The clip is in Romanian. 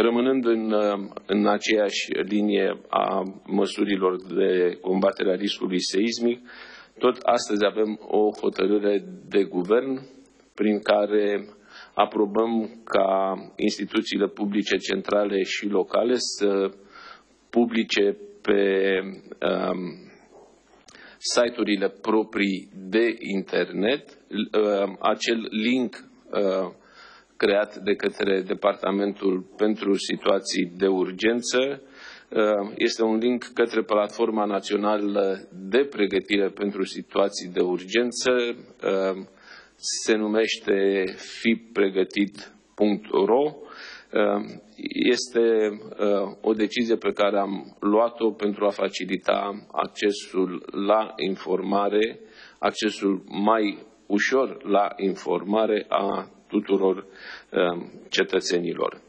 Rămânând în, în aceeași linie a măsurilor de combatere a riscului seismic, tot astăzi avem o hotărâre de guvern prin care aprobăm ca instituțiile publice centrale și locale să publice pe um, site-urile proprii de internet uh, acel link uh, creat de către Departamentul pentru Situații de Urgență. Uh, este un link către Platforma Națională de Pregătire pentru Situații de Urgență. Se numește fipregătit.ro este uh, o decizie pe care am luat-o pentru a facilita accesul la informare, accesul mai ușor la informare a tuturor uh, cetățenilor.